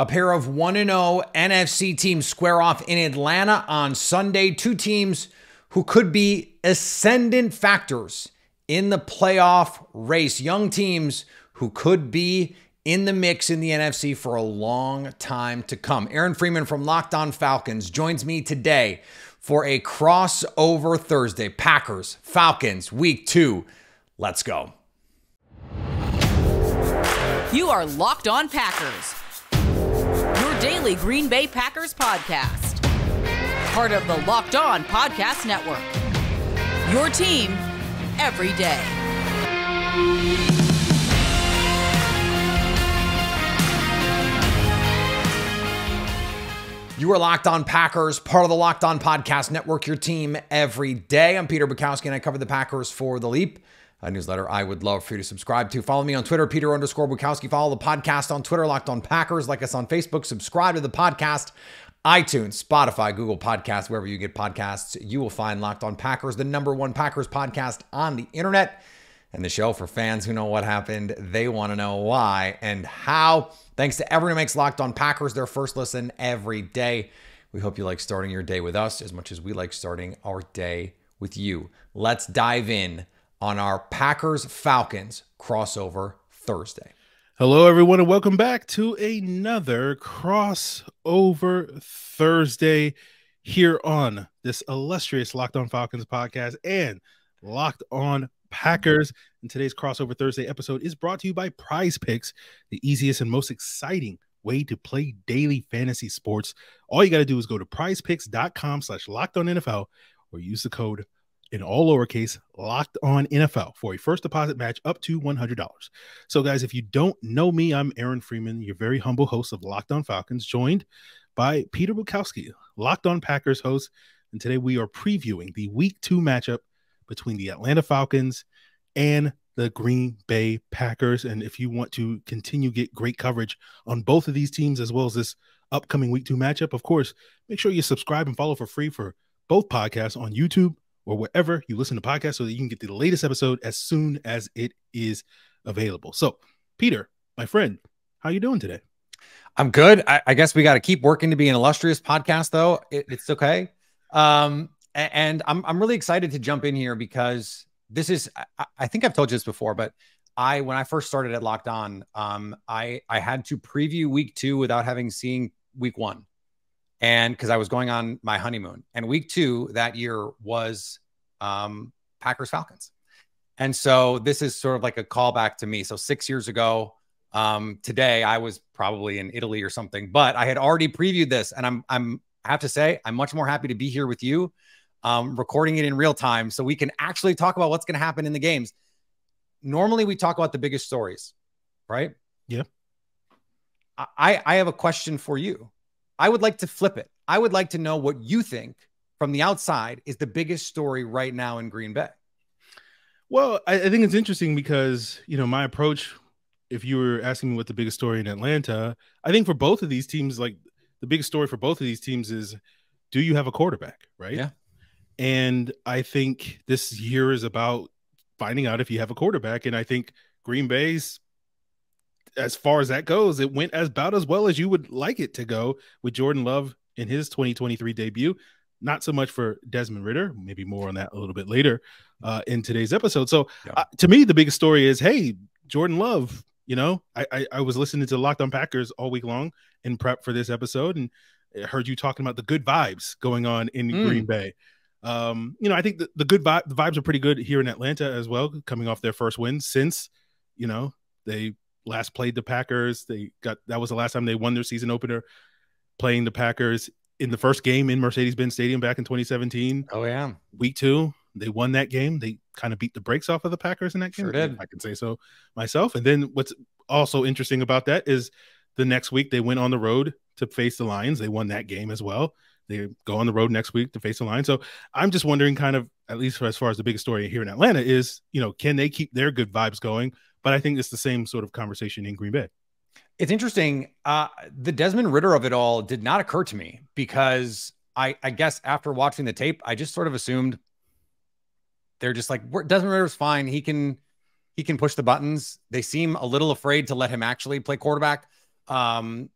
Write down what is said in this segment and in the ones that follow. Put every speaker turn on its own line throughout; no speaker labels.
A pair of 1 0 NFC teams square off in Atlanta on Sunday. Two teams who could be ascendant factors in the playoff race. Young teams who could be in the mix in the NFC for a long time to come. Aaron Freeman from Locked On Falcons joins me today for a crossover Thursday. Packers, Falcons, week two. Let's go.
You are Locked On Packers daily Green Bay Packers podcast. Part of the Locked On Podcast Network. Your team every day.
You are Locked On Packers, part of the Locked On Podcast Network, your team every day. I'm Peter Bukowski, and I cover the Packers for The Leap a newsletter I would love for you to subscribe to. Follow me on Twitter, Peter underscore Bukowski. Follow the podcast on Twitter, Locked on Packers. Like us on Facebook. Subscribe to the podcast, iTunes, Spotify, Google Podcasts, wherever you get podcasts. You will find Locked on Packers, the number one Packers podcast on the internet. And the show for fans who know what happened, they want to know why and how. Thanks to everyone who makes Locked on Packers their first listen every day. We hope you like starting your day with us as much as we like starting our day with you. Let's dive in on our Packers Falcons crossover Thursday.
Hello, everyone, and welcome back to another crossover Thursday here on this illustrious Locked On Falcons podcast and Locked On Packers. And today's crossover Thursday episode is brought to you by Prize Picks, the easiest and most exciting way to play daily fantasy sports. All you got to do is go to prizepicks.com slash locked on NFL or use the code in all lowercase, locked on NFL for a first deposit match up to $100. So, guys, if you don't know me, I'm Aaron Freeman, your very humble host of Locked on Falcons, joined by Peter Bukowski, Locked on Packers host. And today we are previewing the week two matchup between the Atlanta Falcons and the Green Bay Packers. And if you want to continue get great coverage on both of these teams as well as this upcoming week two matchup, of course, make sure you subscribe and follow for free for both podcasts on YouTube or wherever you listen to podcasts so that you can get the latest episode as soon as it is available. So, Peter, my friend, how you doing today?
I'm good. I, I guess we got to keep working to be an illustrious podcast, though. It, it's okay. Um, and I'm I'm really excited to jump in here because this is I, I, think I've told you this before, but I when I first started at Locked On, um, I I had to preview week two without having seen week one and because I was going on my honeymoon. And week two that year was um, Packers Falcons. And so this is sort of like a callback to me. So six years ago, um, today I was probably in Italy or something, but I had already previewed this, and I'm I'm I have to say I'm much more happy to be here with you, um, recording it in real time, so we can actually talk about what's going to happen in the games. Normally, we talk about the biggest stories, right?
Yeah.
I I have a question for you. I would like to flip it. I would like to know what you think from the outside is the biggest story right now in Green Bay.
Well, I, I think it's interesting because, you know, my approach, if you were asking me what the biggest story in Atlanta, I think for both of these teams, like the biggest story for both of these teams is do you have a quarterback, right?
Yeah.
And I think this year is about finding out if you have a quarterback. And I think Green Bay's as far as that goes, it went as about as well as you would like it to go with Jordan Love in his 2023 debut. Not so much for Desmond Ridder, maybe more on that a little bit later uh, in today's episode. So, yeah. uh, to me, the biggest story is hey, Jordan Love. You know, I, I, I was listening to Locked On Packers all week long in prep for this episode, and I heard you talking about the good vibes going on in mm. Green Bay. Um, you know, I think the, the good vibe, the vibes are pretty good here in Atlanta as well, coming off their first win since you know they last played the Packers. They got that was the last time they won their season opener playing the Packers in the first game in Mercedes-Benz Stadium back in 2017.
Oh yeah.
Week 2, they won that game. They kind of beat the brakes off of the Packers in that game.
Sure did.
I can say so myself. And then what's also interesting about that is the next week they went on the road to face the Lions. They won that game as well. They go on the road next week to face the Lions. So I'm just wondering, kind of, at least as far as the biggest story here in Atlanta is, you know, can they keep their good vibes going? But I think it's the same sort of conversation in Green Bay.
It's interesting. Uh, the Desmond Ridder of it all did not occur to me because I, I guess after watching the tape, I just sort of assumed they're just like Desmond Ridder's fine. He can he can push the buttons. They seem a little afraid to let him actually play quarterback. Um,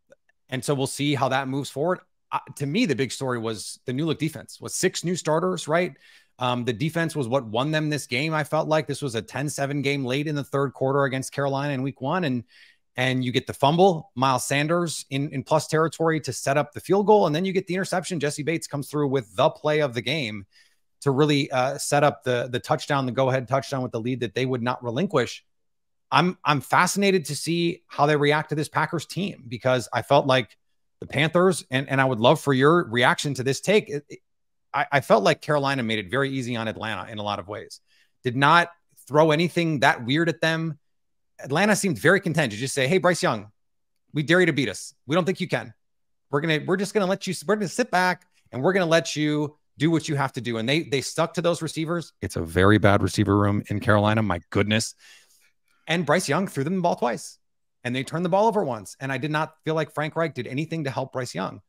And so we'll see how that moves forward. Uh, to me, the big story was the new look defense was six new starters, right? Um, the defense was what won them this game. I felt like this was a 10-7 game late in the third quarter against Carolina in week one. And and you get the fumble, Miles Sanders in, in plus territory to set up the field goal. And then you get the interception. Jessie Bates comes through with the play of the game to really uh, set up the, the touchdown, the go ahead touchdown with the lead that they would not relinquish. I'm, I'm fascinated to see how they react to this Packers team because I felt like the Panthers, and, and I would love for your reaction to this take. It, it, I, I felt like Carolina made it very easy on Atlanta in a lot of ways, did not throw anything that weird at them Atlanta seemed very content to just say, "Hey, Bryce Young, we dare you to beat us. We don't think you can. We're gonna, we're just gonna let you. We're gonna sit back and we're gonna let you do what you have to do." And they they stuck to those receivers. It's a very bad receiver room in Carolina. My goodness. And Bryce Young threw them the ball twice, and they turned the ball over once. And I did not feel like Frank Reich did anything to help Bryce Young.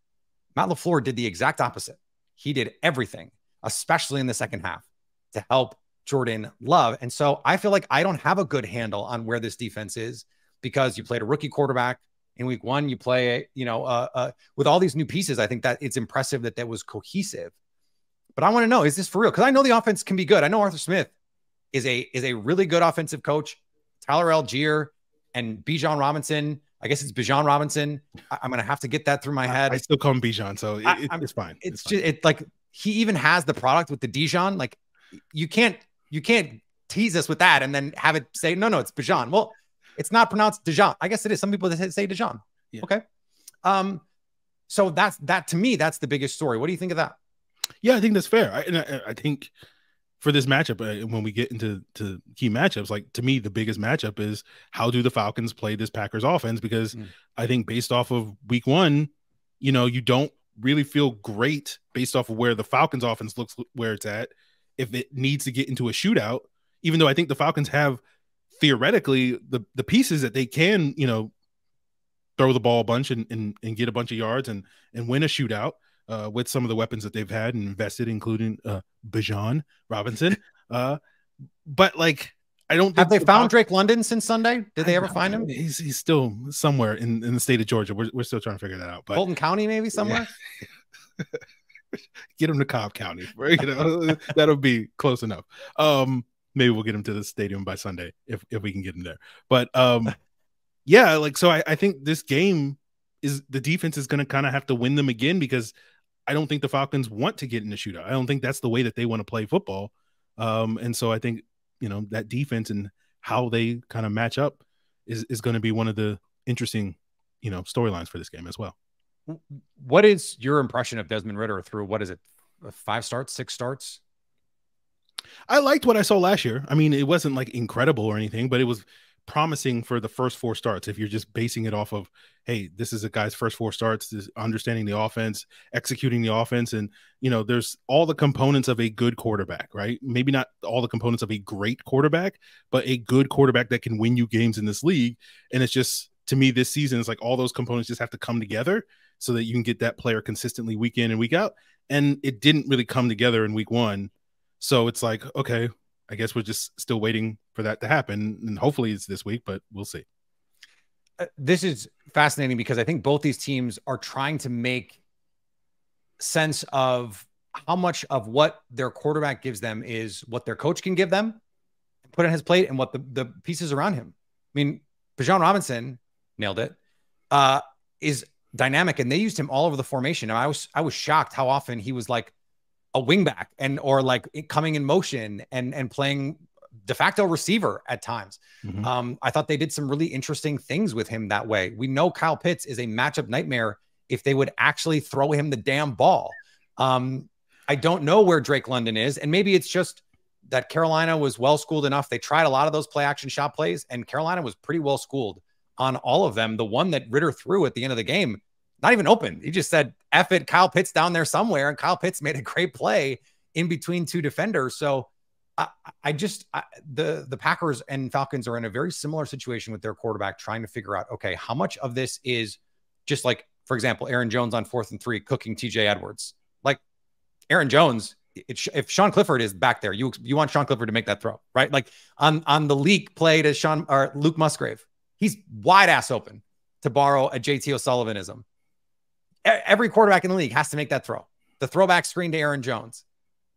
Matt LaFleur did the exact opposite. He did everything, especially in the second half, to help Jordan Love. And so I feel like I don't have a good handle on where this defense is because you played a rookie quarterback in week one. You play, you know, uh, uh, with all these new pieces. I think that it's impressive that that was cohesive. But I want to know: is this for real? Because I know the offense can be good. I know Arthur Smith is a is a really good offensive coach. Tyler Allgeier and Bijan Robinson. I guess it's Bijan Robinson. I, am going to have to get that through my head.
I, I still call him Bijan, so it, I, it's fine.
It's, it's just fine. it like he even has the product with the Dijon. Like you can't you can't tease us with that and then have it say, no, no, it's Bijan. Well, it's not pronounced Dijon. I guess it is. Some people that say Dijon. Yeah. Okay. Um, so that's that to me, that's the biggest story. What do you think of that?
Yeah, I think that's fair. I, and I, I think for this matchup, uh, when we get into to key matchups, like to me, the biggest matchup is how do the Falcons play this Packers offense? Because mm. I think based off of week one, you know, you don't really feel great based off of where the Falcons offense looks where it's at if it needs to get into a shootout, even though I think the Falcons have theoretically the the pieces that they can, you know, throw the ball a bunch and and, and get a bunch of yards and and win a shootout uh, with some of the weapons that they've had and invested, including uh, Bijan Robinson. Uh, but like, I don't
have they the found Drake London since Sunday. Did they ever find him?
He's he's still somewhere in, in the state of Georgia. We're, we're still trying to figure that out. But
Fulton County, maybe somewhere.
Yeah. get him to Cobb County. Right? You know, that'll be close enough. Um, maybe we'll get him to the stadium by Sunday if if we can get him there. But um, yeah, like so, I, I think this game is the defense is going to kind of have to win them again because I don't think the Falcons want to get in the shootout. I don't think that's the way that they want to play football. Um, and so I think you know that defense and how they kind of match up is is going to be one of the interesting you know storylines for this game as well.
What is your impression of Desmond Ridder through what is it, five starts, six starts?
I liked what I saw last year. I mean, it wasn't like incredible or anything, but it was promising for the first four starts. If you're just basing it off of, hey, this is a guy's first four starts, understanding the offense, executing the offense, and you know, there's all the components of a good quarterback, right? Maybe not all the components of a great quarterback, but a good quarterback that can win you games in this league. And it's just to me, this season is like all those components just have to come together so that you can get that player consistently week in and week out. And it didn't really come together in week one. So it's like, okay, I guess we're just still waiting for that to happen. And hopefully it's this week, but we'll see.
Uh, this is fascinating because I think both these teams are trying to make sense of how much of what their quarterback gives them is what their coach can give them, put on his plate, and what the, the pieces around him. I mean, Bijan Robinson nailed it. Uh, is dynamic, and they used him all over the formation. And I was I was shocked how often he was like a wingback and or like coming in motion and and playing de facto receiver at times. Mm-hmm. Um, I thought they did some really interesting things with him that way. We know Kyle Pitts is a matchup nightmare if they would actually throw him the damn ball. Um, I don't know where Drake London is, and maybe it's just that Carolina was well schooled enough. They tried a lot of those play action shot plays, and Carolina was pretty well schooled on all of them. The one that Ridder threw at the end of the game, not even open. He just said, F it, Kyle Pitts down there somewhere. And Kyle Pitts made a great play in between two defenders. So I, I just, I, the, the Packers and Falcons are in a very similar situation with their quarterback trying to figure out, okay, how much of this is just like, for example, Aaron Jones on fourth and three cooking TJ Edwards. Like Aaron Jones, it, if Sean Clifford is back there, you you want Sean Clifford to make that throw, right? Like on on the leak play to Sean or Luke Musgrave, He's wide ass open to borrow a JT O'Sullivanism. Every quarterback in the league has to make that throw. The throwback screen to Aaron Jones.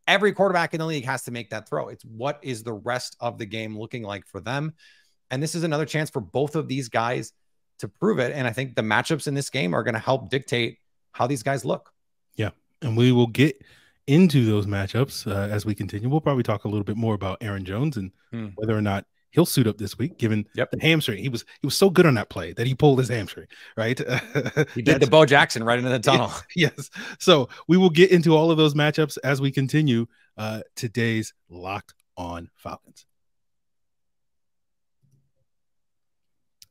Every quarterback in the league has to make that throw. It's what is the rest of the game looking like for them? And this is another chance for both of these guys to prove it. And I think the matchups in this game are going to help dictate how these guys look.
Yeah. And we will get into those matchups uh, as we continue. We'll probably talk a little bit more about Aaron Jones and hmm. whether or not he'll suit up this week, given
yep.
the hamstring. He was he was so good on that play that he pulled his hamstring, right?
he did the Bo Jackson right into the tunnel.
yes. So we will get into all of those matchups as we continue uh, today's Locked On Falcons.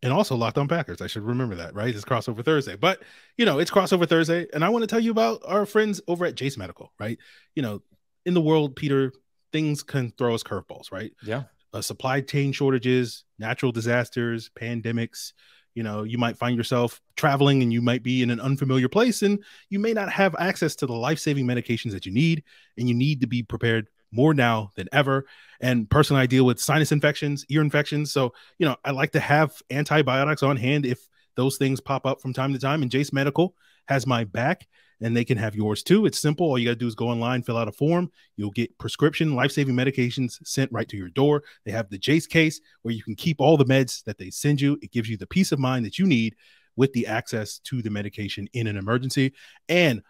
and also Locked On Packers. I should remember that, right? It's crossover Thursday, but you know, it's crossover Thursday, and I want to tell you about our friends over at Jase Medical, right? You know, in the world, Peter, things can throw us curveballs, right?
Yeah.
Uh, supply chain shortages, natural disasters, pandemics. You know, you might find yourself traveling and you might be in an unfamiliar place and you may not have access to the life saving medications that you need. And you need to be prepared more now than ever. And personally, I deal with sinus infections, ear infections. So, you know, I like to have antibiotics on hand if those things pop up from time to time. And Jase Medical has my back and they can have yours too. It's simple. All you got to do is go online, fill out a form. You'll get prescription life saving medications sent right to your door. They have the Jase case where you can keep all the meds that they send you. It gives you the peace of mind that you need with the access to the medication in an emergency. And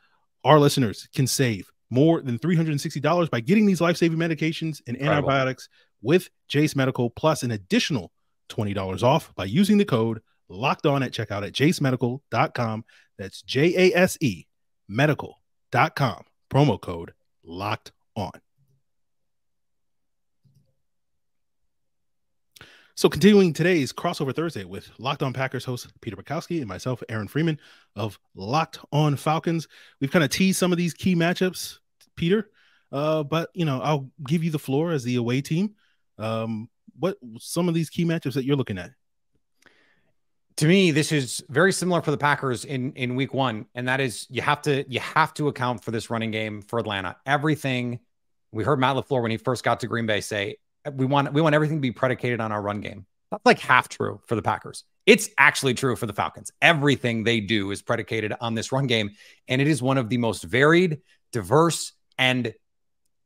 our listeners can save more than $360 by getting these life-saving medications and Incredible. antibiotics with Jase Medical plus an additional $20 off by using the code locked on at checkout at jasemedical.com. That's J A S E medical.com. Promo code locked on. So, continuing today's crossover Thursday with Locked On Packers host Peter Bukowski and myself, Aaron Freeman of Locked On Falcons. We've kind of teased some of these key matchups, Peter, uh, but you know, I'll give you the floor as the away team. Um, what some of these key matchups that you're looking at?
To me, this is very similar for the Packers in in Week One, and that is you have to you have to account for this running game for Atlanta. Everything we heard Matt LaFleur when he first got to Green Bay say we want we want everything to be predicated on our run game. That's like half true for the Packers. It's actually true for the Falcons. Everything they do is predicated on this run game, and it is one of the most varied, diverse, and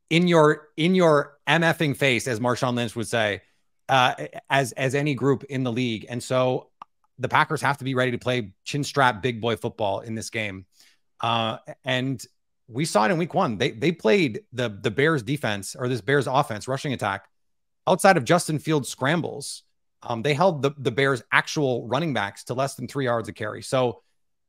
in your in your mfing face, as Marshawn Lynch would say, uh, as as any group in the league. And so the Packers have to be ready to play chin strap big boy football in this game. Uh, and we saw it in week one. They they played the the Bears defense or this Bears offense rushing attack outside of Justin Fields scrambles, um, they held the, the Bears' actual running backs to less than three yards a carry. So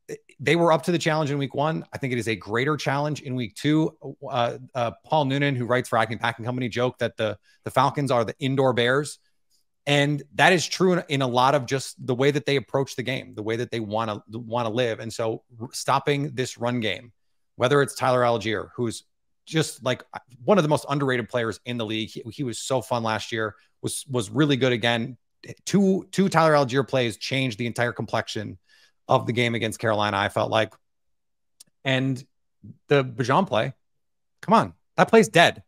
eh, they were up to the challenge in week one. I think it is a greater challenge in week two. Uh, uh, Paul Noonan, who writes for Acme Packing Company, joked that the, the Falcons are the indoor Bears. And that is true in, in a lot of just the way that they approach the game, the way that they want to want to live. And so stopping this run game, whether it's Tyler Allgeier who's just like uh, one of the most underrated players in the league. He, he, was so fun last year. Was was really good again. Two two Tyler Allgeier plays changed the entire complexion of the game against Carolina. I felt like, and the Bijan play, come on, that play's dead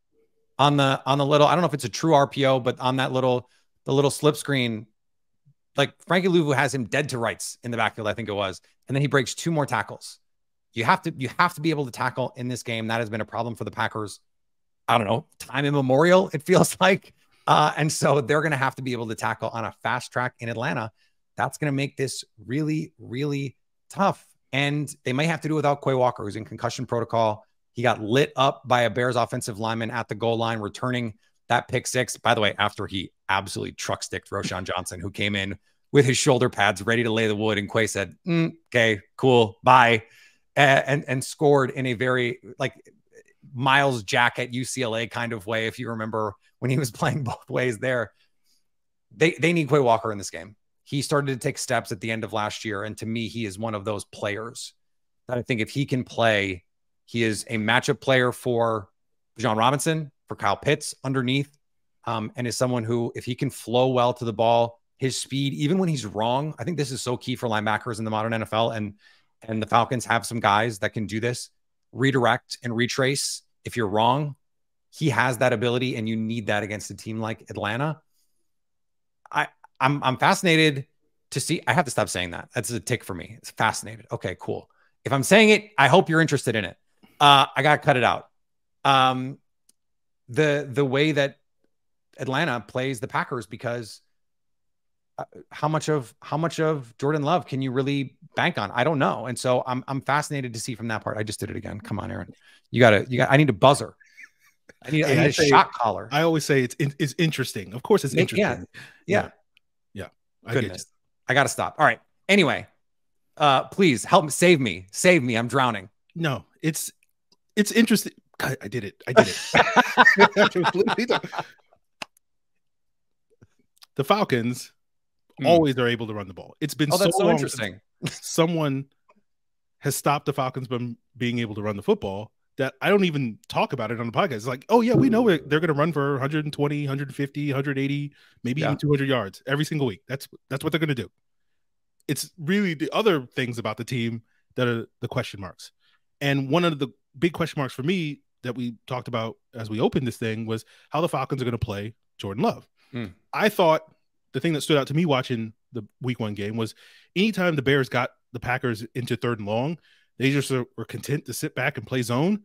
on the on the little. I don't know if it's a true RPO, but on that little the little slip screen, like Frankie Luvu has him dead to rights in the backfield. I think it was, and then he breaks two more tackles you have to you have to be able to tackle in this game. That has been a problem for the Packers. I don't know, time immemorial, it feels like. Uh, and so they're going to have to be able to tackle on a fast track in Atlanta. That's going to make this really, really tough. And they might have to do without Quay Walker, who's in concussion protocol. He got lit up by a Bears offensive lineman at the goal line, returning that pick six. By the way, after he absolutely truck sticked Roschon Johnson, who came in with his shoulder pads ready to lay the wood. And Quay said, mm, okay, cool, bye and and scored in a very like Myles Jack at UCLA kind of way. If you remember when he was playing both ways there, they they need Quay Walker in this game. He started to take steps at the end of last year, and to me, he is one of those players that I think if he can play, he is a matchup player for John Robinson, for Kyle Pitts underneath, um, and is someone who, if he can flow well to the ball, his speed, even when he's wrong, I think this is so key for linebackers in the modern NFL. And and the Falcons have some guys that can do this, redirect and retrace. If you're wrong, he has that ability, and you need that against a team like Atlanta. I I'm I'm fascinated to see. I have to stop saying that. That's a tick for me. It's fascinated. Okay, cool. If I'm saying it, I hope you're interested in it. Uh, I got to cut it out. Um, the the way that Atlanta plays the Packers because uh, how much of how much of Jordan Love can you really bank on? I don't know. And so I'm I'm fascinated to see from that part. I just did it again. Come on, Aaron. You gotta you got I need a buzzer. I need, I need a say, shot collar.
I always say it's it's interesting. Of course it's interesting.
Yeah.
Yeah. yeah.
I Goodness. I gotta stop. All right. Anyway, uh please help me save me. Save me. I'm drowning.
No, it's it's interesting. I, I did it. I did it. the Falcons mm. always are able to run the ball. It's been
oh,
so,
so interesting.
someone has stopped the Falcons from being able to run the football that I don't even talk about it on the podcast. It's like, oh yeah, we know they're going to run for 120, 150, 180, maybe yeah. even 200 yards every single week. That's that's what they're going to do. It's really the other things about the team that are the question marks. And one of the big question marks for me that we talked about as we opened this thing was how the Falcons are going to play Jordan Love. Mm. I thought the thing that stood out to me watching the week one game was anytime the Bears got the Packers into third and long, they just were content to sit back and play zone.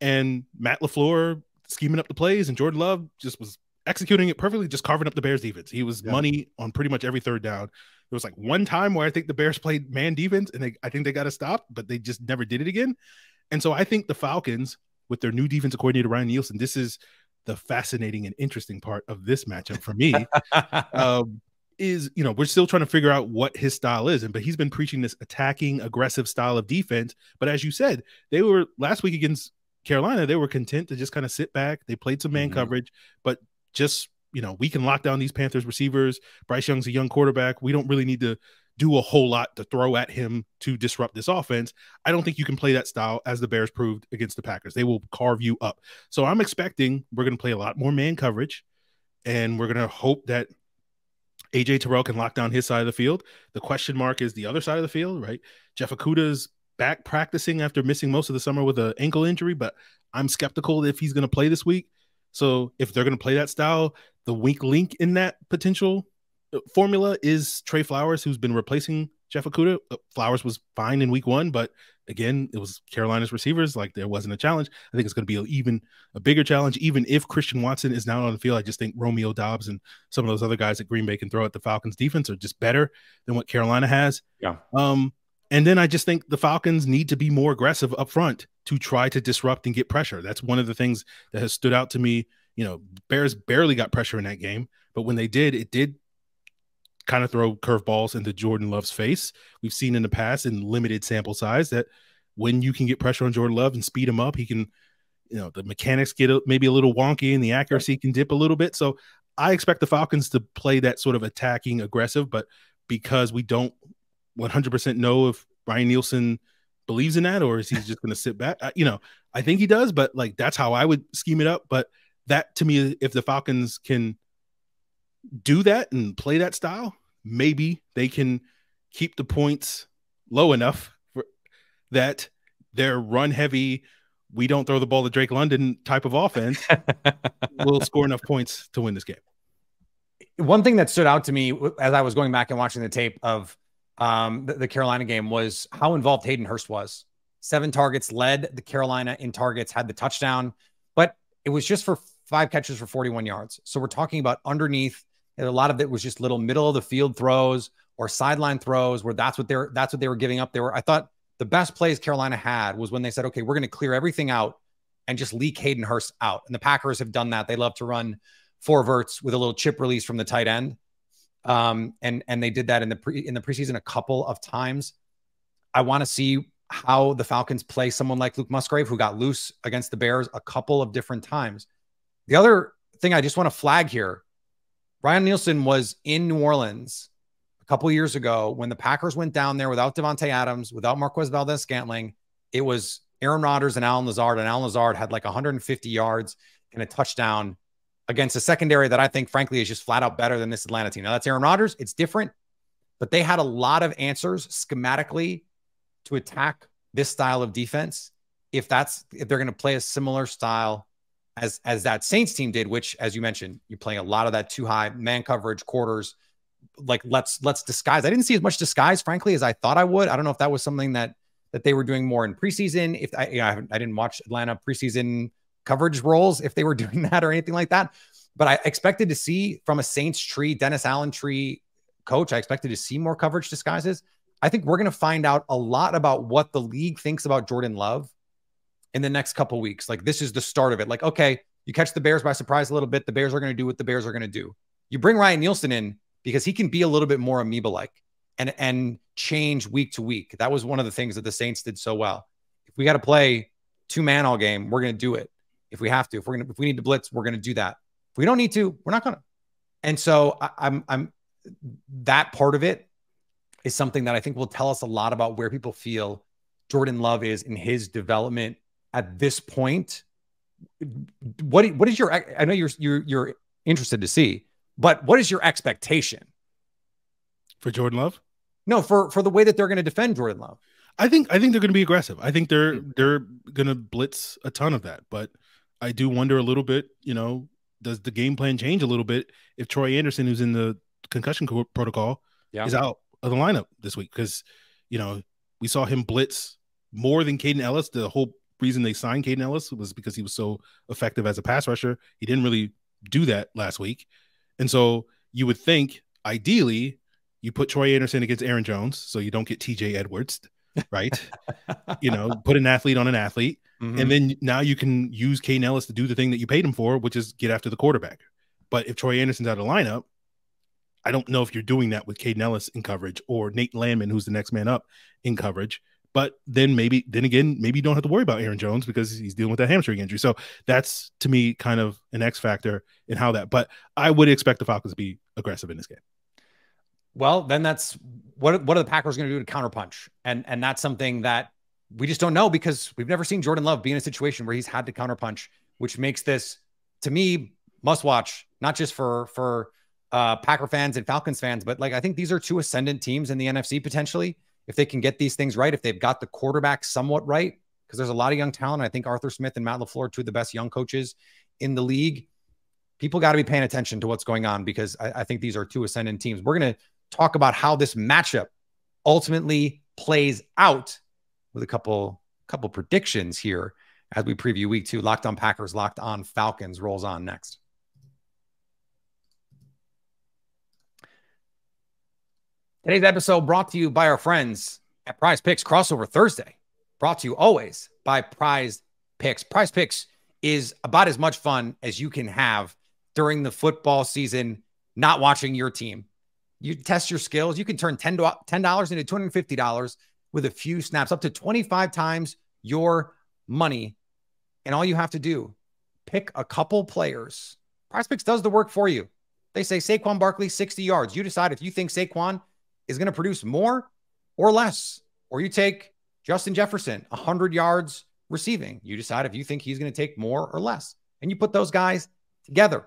And Matt LaFleur scheming up the plays, and Jordan Love just was executing it perfectly, just carving up the Bears defense. He was yeah. money on pretty much every third down. There was like one time where I think the Bears played man defense, and they, I think they got to stop, but they just never did it again. And so I think the Falcons, with their new defensive coordinator Ryan Nielsen, this is the fascinating and interesting part of this matchup for me. um, is you know we're still trying to figure out what his style is and but he's been preaching this attacking aggressive style of defense but as you said they were last week against carolina they were content to just kind of sit back they played some man mm-hmm. coverage but just you know we can lock down these panthers receivers bryce young's a young quarterback we don't really need to do a whole lot to throw at him to disrupt this offense i don't think you can play that style as the bears proved against the packers they will carve you up so i'm expecting we're going to play a lot more man coverage and we're going to hope that AJ Terrell can lock down his side of the field. The question mark is the other side of the field, right? Jeff Okudah's back practicing after missing most of the summer with an ankle injury, but I'm skeptical if he's going to play this week. So if they're going to play that style, the weak link in that potential formula is Trey Flowers, who's been replacing Jeff Okudah. Uh, Flowers was fine in week one, but again, it was Carolina's receivers. Like there wasn't a challenge. I think it's going to be a, even a bigger challenge. Even if Christian Watson is not on the field, I just think Romeo Doubs and some of those other guys that Green Bay can throw at the Falcons defense are just better than what Carolina has.
Yeah.
Um, and then I just think the Falcons need to be more aggressive up front to try to disrupt and get pressure. That's one of the things that has stood out to me. You know, Bears barely got pressure in that game, but when they did, it did kind of throw curveballs into Jordan Love's face. We've seen in the past in limited sample size that when you can get pressure on Jordan Love and speed him up, he can, you know, the mechanics get a, maybe a little wonky and the accuracy can dip a little bit. So I expect the Falcons to play that sort of attacking aggressive, but because we don't 100% know if Ryan Nielsen believes in that or is he just going to sit back? I, you know, I think he does, but like that's how I would scheme it up. But that to me, if the Falcons can do that and play that style, maybe they can keep the points low enough for, that their run heavy, we don't throw the ball to Drake London type of offense will score enough points to win this game.
One thing that stood out to me as I was going back and watching the tape of um, the, the Carolina game was how involved Hayden Hurst was. Seven targets, led the Carolina in targets, had the touchdown, but it was just for five catches for 41 yards. So we're talking about underneath and a lot of it was just little middle of the field throws or sideline throws where that's what they're that's what they were giving up. They were I thought the best plays Carolina had was when they said, okay, we're going to clear everything out and just leak Hayden Hurst out. And the Packers have done that. They love to run four verts with a little chip release from the tight end. Um, and and they did that in the pre in the preseason a couple of times. I want to see how the Falcons play someone like Luke Musgrave, who got loose against the Bears a couple of different times. The other thing I just want to flag here Ryan Nielsen was in New Orleans a couple years ago when the Packers went down there without Davante Adams, without Marquez Valdes-Scantling. It was Aaron Rodgers and Allen Lazard, and Allen Lazard had like 150 yards and a touchdown against a secondary that I think, frankly, is just flat out better than this Atlanta team. Now that's Aaron Rodgers. It's different, but they had a lot of answers schematically to attack this style of defense. If that's if they're going to play a similar style as as that Saints team did, which, as you mentioned, you're playing a lot of that too high man coverage quarters. Like let's let's disguise. I didn't see as much disguise, frankly, as I thought I would. I don't know if that was something that that they were doing more in preseason. If I, you know, I, I didn't watch Atlanta preseason coverage roles, if they were doing that or anything like that, but I expected to see from a Saints tree, Dennis Allen tree coach, I expected to see more coverage disguises. I think we're going to find out a lot about what the league thinks about Jordan Love in the next couple weeks. Like this is the start of it. Like, okay, you catch the Bears by surprise a little bit. The Bears are going to do what the Bears are going to do. You bring Ryan Nielsen in because he can be a little bit more amoeba like and and change week to week. That was one of the things that the Saints did so well. If we got to play two man all game, we're going to do it. If we have to, if we're going to, if we need to blitz, we're going to do that. If we don't need to, we're not going to. And so I, I'm I'm that part of it is something that I think will tell us a lot about where people feel Jordan Love is in his development at this point. What what is your I know you're you're you're interested to see, but what is your expectation
for Jordan Love?
No, for for the way that they're going to defend Jordan Love.
I think I think they're going to be aggressive. I think they're mm-hmm. they're going to blitz a ton of that, but I do wonder a little bit, you know, does the game plan change a little bit if Troy Andersen who's in the concussion protocol yeah. is out of the lineup this week because you know we saw him blitz more than Kaden Elliss The whole reason they signed Kaden Elliss was because he was so effective as a pass rusher. He didn't really do that last week, and so you would think ideally you put Troy Andersen against Aaron Jones so you don't get T.J. Edwards, right? you know, put an athlete on an athlete, mm-hmm. and then now you can use Kaden Elliss to do the thing that you paid him for, which is get after the quarterback. But if Troy Andersen's out of the lineup, I don't know if you're doing that with Kaden Elliss in coverage or Nate Landman, who's the next man up in coverage. But then maybe, then again, maybe you don't have to worry about Aaron Jones because he's dealing with that hamstring injury. So that's to me kind of an X factor in how that. But I would expect the Falcons to be aggressive in this game.
Well, then that's what what are the Packers going to do to counterpunch? And and that's something that we just don't know because we've never seen Jordan Love be in a situation where he's had to counterpunch, which makes this to me must watch, not just for for uh, Packer fans and Falcons fans, but like I think these are two ascendant teams in the NFC potentially. If they can get these things right, if they've got the quarterback somewhat right, because there's a lot of young talent. I think Arthur Smith and Matt LaFleur, two of the best young coaches in the league. People got to be paying attention to what's going on because I, I think these are two ascendant teams. We're going to talk about how this matchup ultimately plays out with a couple couple predictions here as we preview week two. Locked on Packers, locked on Falcons rolls on next. Today's episode brought to you by our friends at Prize Picks Crossover Thursday. Brought to you always by Prize Picks. Prize Picks is about as much fun as you can have during the football season, not watching your team. You test your skills. You can turn $10, $10 into $250 with a few snaps, up to 25 times your money. And all you have to do, pick a couple players. Prize Picks does the work for you. They say Saquon Barkley, 60 yards. You decide if you think Saquon is going to produce more or less. Or you take Justin Jefferson, 100 yards receiving. You decide if you think he's going to take more or less. And you put those guys together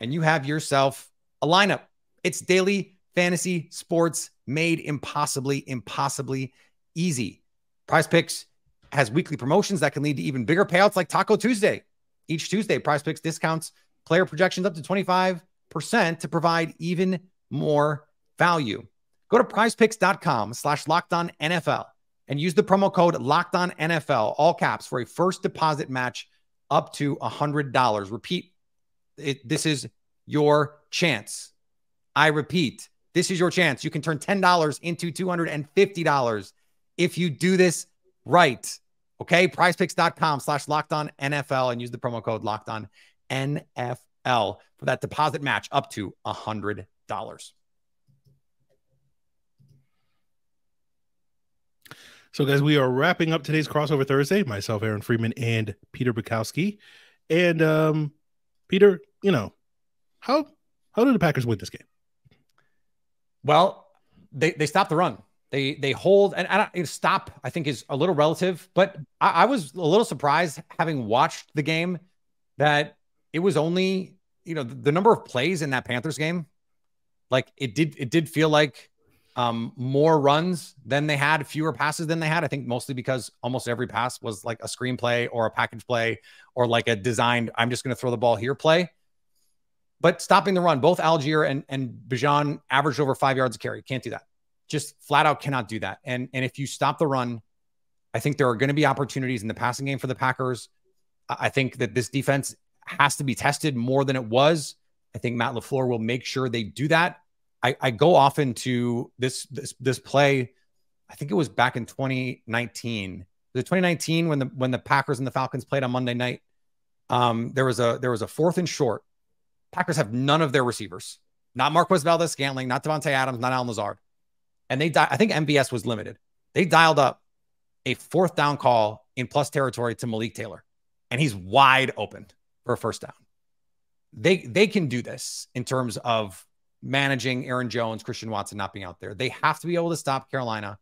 and you have yourself a lineup. It's daily fantasy sports made impossibly, impossibly easy. Prize Picks has weekly promotions that can lead to even bigger payouts like Taco Tuesday. Each Tuesday, Prize Picks discounts player projections up to 25% to provide even more value. Go to prizepicks.com slash locked on NFL and use the promo code locked on NFL, all caps, for a first deposit match up to $100. Repeat, it, this is your chance. I repeat, this is your chance. You can turn $10 into $250 if you do this right. Okay. Prizepicks.com slash locked on NFL and use the promo code locked on NFL for that deposit match up to $100.
So, guys, we are wrapping up today's crossover Thursday. Myself, Aaron Freeman, and Peter Bukowski. And um, Peter, you know, how how did the Packers win this game?
Well, they they stopped the run. They they hold and I don't stop. I think is a little relative, but I, I was a little surprised having watched the game that it was only you know the, the number of plays in that Panthers game. Like it did it did feel like um, more runs than they had, fewer passes than they had. I think mostly because almost every pass was like a screenplay or a package play or like a designed, I'm just going to throw the ball here play. But stopping the run, both Allgeier and, and Bijan averaged over five yards a carry. Can't do that. Just flat out cannot do that. And, and if you stop the run, I think there are going to be opportunities in the passing game for the Packers. I think that this defense has to be tested more than it was. I think Matt LaFleur will make sure they do that. I, I go often to this this this play. I think it was back in 2019. The 2019 when the when the Packers and the Falcons played on Monday night. Um, there was a there was a fourth and short. Packers have none of their receivers, not Marquez Valdes-Scantling, not Davante Adams, not Allen Lazard, and they di- I think MVS was limited. They dialed up a fourth down call in plus territory to Malik Taylor, and he's wide open for a first down. They they can do this in terms of managing Aaron Jones, Christian Watson not being out there. They have to be able to stop Carolina.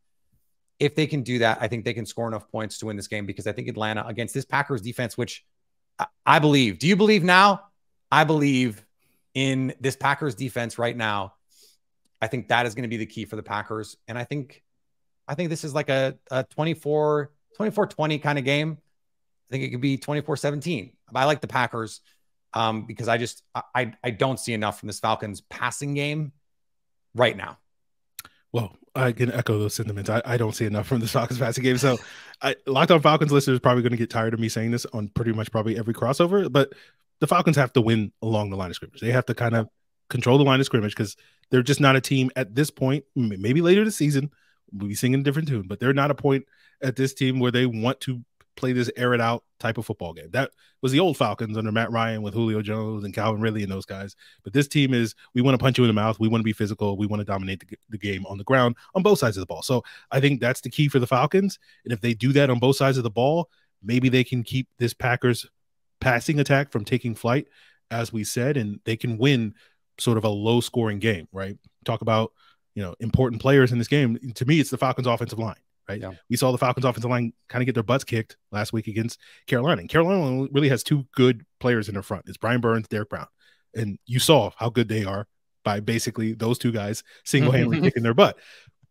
If they can do that, I think they can score enough points to win this game because I think Atlanta against this Packers defense, which I, believe. Do you believe now? I believe in this Packers defense right now. I think that is going to be the key for the Packers. And I think I think this is like a, a 24 24 20 kind of game. I think it could be 24 17. I like the Packers um, because I just I I don't see enough from this Falcons passing game right now.
Well, I can echo those sentiments. I, I don't see enough from the Falcons passing game. So, I, Locked On Falcons listeners are probably going to get tired of me saying this on pretty much probably every crossover. But the Falcons have to win along the line of scrimmage. They have to kind of control the line of scrimmage because they're just not a team at this point. Maybe later this season, we'll be singing a different tune, but they're not a point at this team where they want to play this air it out type of football game. That was the old Falcons under Matt Ryan with Julio Jones and Calvin Ridley and those guys. But this team is we want to punch you in the mouth. We want to be physical. We want to dominate the, the game on the ground on both sides of the ball. So I think that's the key for the Falcons. And if they do that on both sides of the ball, maybe they can keep this Packers passing attack from taking flight, as we said, and they can win sort of a low scoring game, right? Talk about, you know, important players in this game. To me, it's the Falcons offensive line right? Yeah. We saw the Falcons offensive line kind of get their butts kicked last week against Carolina. And Carolina really has two good players in their front. It's Brian Burns, Derrick Brown. And you saw how good they are by basically those two guys single-handedly mm-hmm. kicking their butt.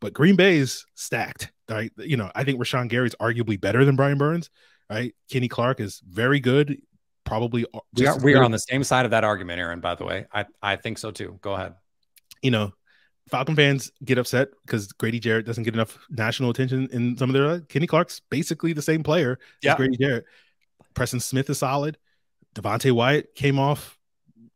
But Green Bay's stacked, right? You know, I think Rashan Gary's arguably better than Brian Burns, right? Kenny Clark is very good. Probably
we are, we are on the same side of that argument, Aaron, by the way. I, I think so too. Go ahead.
You know, Falcon fans get upset because Grady Jarrett doesn't get enough national attention in some of their. Kenny Clark's basically the same player yeah. as Grady Jarrett. Preston Smith is solid. Devonte Wyatt came off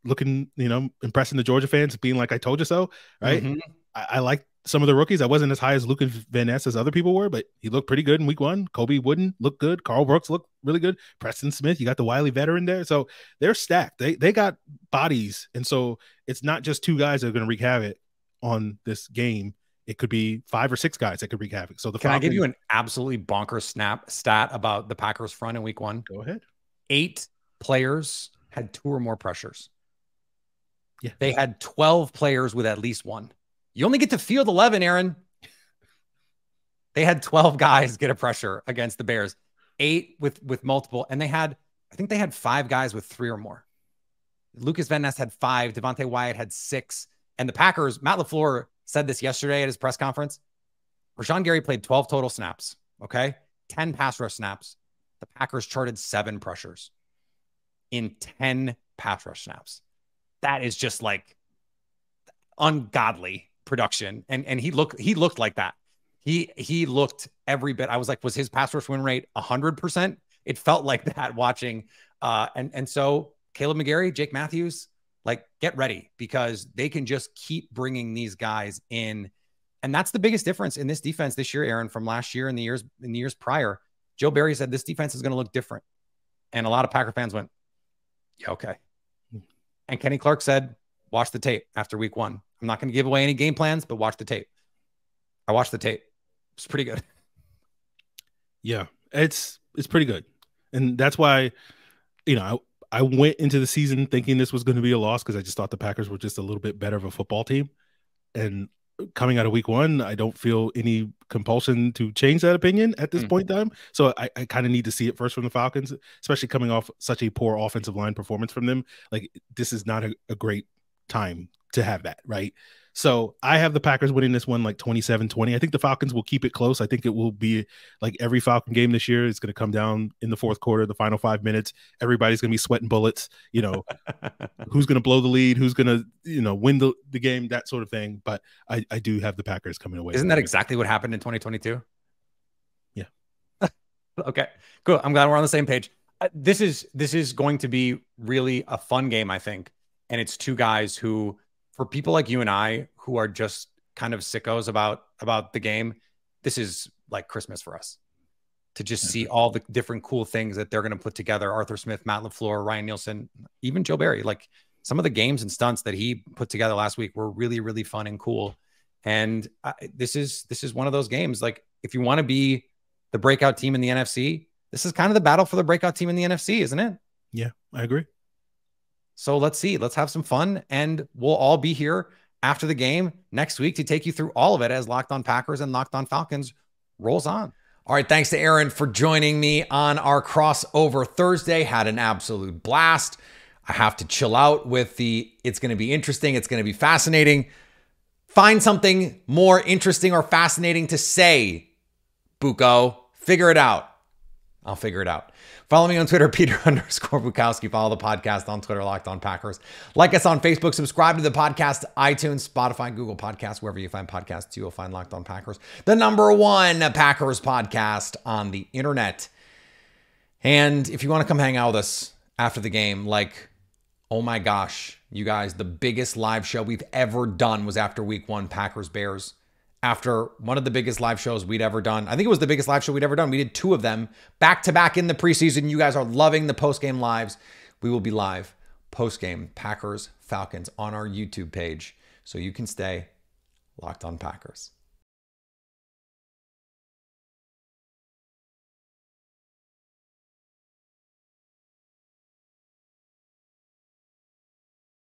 looking, you know, impressing the Georgia fans, being like, "I told you so." Right? Mm-hmm. I, I like some of the rookies. I wasn't as high as Lukas Van Ness as other people were, but he looked pretty good in week one. Colby Wooden looked good. Karl Brooks looked really good. Preston Smith, you got the wily veteran there. So they're stacked. They they got bodies. And so it's not just two guys that are going to wreak havoc on this game, it could be five or six guys that could wreak havoc. So the
can Falcons, I give you an absolutely bonkers snap stat about the Packers front in week one?
Go ahead.
Eight players had two or more pressures.
Yeah.
They had 12 players with at least one. You only get to field 11, Aaron. They had 12 guys get a pressure against the Bears, eight with with multiple, and they had, I think they had five guys with three or more. Lukas Van Ness had five. Devonte Wyatt had six. And the Packers, Matt LaFleur said this yesterday at his press conference. Rashan Gary played 12 total snaps, okay? 10 pass rush snaps. The Packers charted seven pressures in 10 pass rush snaps. That is just like ungodly production. And and he looked he looked like that. He he looked every bit. I was like, was his pass rush win rate hundred percent? It felt like that watching. Uh and and so Kaleb McGary, Jake Matthews, like get ready because they can just keep bringing these guys in. And that's the biggest difference in this defense this year, Aaron, from last year and the years in the years prior. Joe Barry said this defense is going to look different. And a lot of Packer fans went, Yeah, okay. Hmm. And Kenny Clark said, watch the tape after week one. I'm not going to give away any game plans, but watch the tape. I watched the tape. It's pretty good.
Yeah, it's it's pretty good. And that's why, you know, I went into the season thinking this was going to be a loss because I just thought the Packers were just a little bit better of a football team. And coming out of week one, I don't feel any compulsion to change that opinion at this mm. point in time. So I, I kind of need to see it first from the Falcons, especially coming off such a poor offensive line performance from them. Like this is not a, a great time to have that, right? So I have the Packers winning this one like 27 20. I think the Falcons will keep it close. I think it will be like every Falcon game this year. It's going to come down in the fourth quarter, the final five minutes. Everybody's going to be sweating bullets. You know, who's going to blow the lead? Who's going to, you know, win the, the game, that sort of thing. But I, I do have the Packers coming away.
Isn't that exactly what happened in 2022?
Yeah.
okay, cool. I'm glad we're on the same page. Uh, this is this is going to be really a fun game, I think. And it's two guys who, for people like you and I, who are just kind of sickos about about the game, this is like Christmas for us to just see mm-hmm. all the different cool things that they're going to put together. Arthur Smith, Matt LaFleur, Ryan Nielsen, even Joe Barry. Like some of the games and stunts that he put together last week were really, really fun and cool. And I, this is this is one of those games. Like if you want to be the breakout team in the NFC, this is kind of the battle for the breakout team in the NFC, isn't it?
Yeah, I agree.
So let's see. Let's have some fun, and we'll all be here after the game next week to take you through all of it as Locked On Packers and Locked On Falcons rolls on. All right, thanks to Aaron for joining me on our crossover Thursday. Had an absolute blast. I have to chill out with the it's going to be interesting, it's going to be fascinating. Find something more interesting or fascinating to say, Buko. Figure it out. I'll figure it out. Follow me on Twitter, Peter underscore Bukowski. Follow the podcast on Twitter, Locked On Packers. Like us on Facebook. Subscribe to the podcast, iTunes, Spotify, Google Podcasts, wherever you find podcasts, you'll find Locked On Packers, the number one Packers podcast on the internet. And if you want to come hang out with us after the game, like, oh my gosh, you guys, the biggest live show we've ever done was after week one, Packers Bears after one of the biggest live shows we'd ever done. I think it was the biggest live show we'd ever done. We did two of them back to back in the preseason. You guys are loving the post game lives. We will be live post game Packers Falcons on our YouTube page so you can stay locked on Packers.